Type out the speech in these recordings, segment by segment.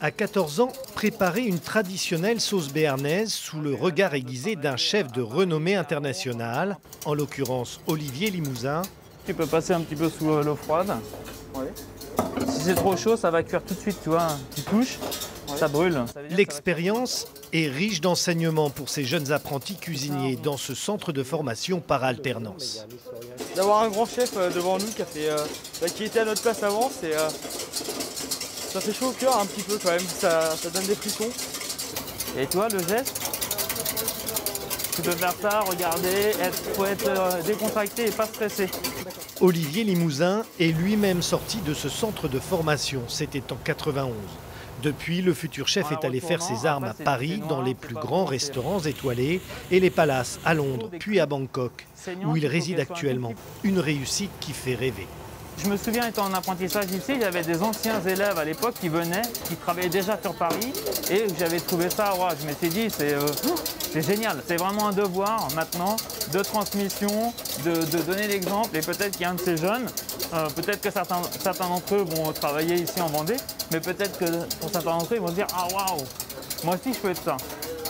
À 14 ans, préparer une traditionnelle sauce béarnaise sous le regard aiguisé d'un chef de renommée internationale, en l'occurrence Olivier Limousin. Tu peux passer un petit peu sous euh, l'eau froide. Si c'est trop chaud, ça va cuire tout de suite, tu vois. Tu touches, ça brûle. L'expérience est riche d'enseignements pour ces jeunes apprentis cuisiniers dans ce centre de formation par alternance. D'avoir un grand chef euh, devant nous qui, a fait, euh, bah, qui était à notre place avant, c'est ça fait chaud au cœur un petit peu quand même, ça, donne des frissons. Et toi, le geste Tu peux faire ça, regarder, il faut être euh, décontracté et pas stressé. Olivier Limousin est lui-même sorti de ce centre de formation, c'était en 91. Depuis, le futur chef est allé faire ses armes à Paris, dans les plus grands restaurants étoilés, et les palaces à Londres, puis à Bangkok, où il réside actuellement. Une réussite qui fait rêver. Je me souviens, étant en apprentissage ici, il y avait des anciens élèves à l'époque qui venaient, qui travaillaient déjà sur Paris, et j'avais trouvé ça, je m'étais dit, euh, c'est génial, c'est vraiment un devoir maintenant de transmission, de, donner l'exemple, et peut-être qu'il y a un de ces jeunes, euh, peut-être que certains, certains d'entre eux vont travailler ici en Vendée, mais peut-être que pour certains d'entre eux, ils vont se dire, ah waouh, moi aussi je peux être ça.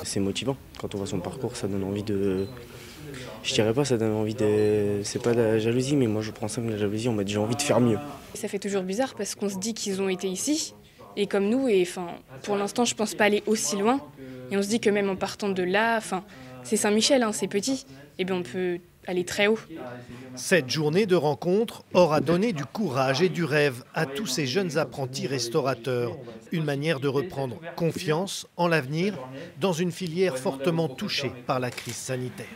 C'est motivant, quand on voit son parcours, ça donne envie de, je dirais pas, ça donne envie de. C'est pas de la jalousie, mais moi je prends ça comme la jalousie, on m'a dit j'ai envie de faire mieux. Ça fait toujours bizarre parce qu'on se dit qu'ils ont été ici, et comme nous, et enfin, pour l'instant, je pense pas aller aussi loin. Et on se dit que même en partant de là, enfin, c'est Saint-Michel, hein, c'est petit, et bien on peut aller très haut. Cette journée de rencontre aura donné du courage et du rêve à tous ces jeunes apprentis restaurateurs. Une manière de reprendre confiance en l'avenir dans une filière fortement touchée par la crise sanitaire.